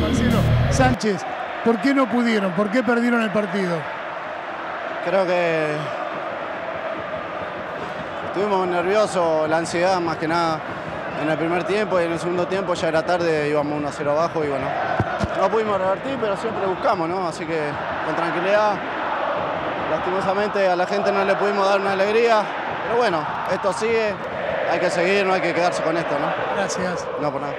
Marcelo Sánchez, ¿por qué no pudieron? ¿Por qué perdieron el partido? Creo que estuvimos nerviosos, la ansiedad más que nada en el primer tiempo y en el segundo tiempo ya era tarde, íbamos 1-0 abajo y bueno, no pudimos revertir, pero siempre buscamos, ¿no? Así que con tranquilidad, lastimosamente a la gente no le pudimos dar una alegría, pero bueno, esto sigue, hay que seguir, no hay que quedarse con esto, ¿no? Gracias. No por nada.